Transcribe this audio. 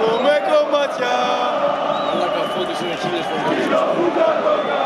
Θα κομμάτια Αλλά καθόντως είναι χίλιες φορές.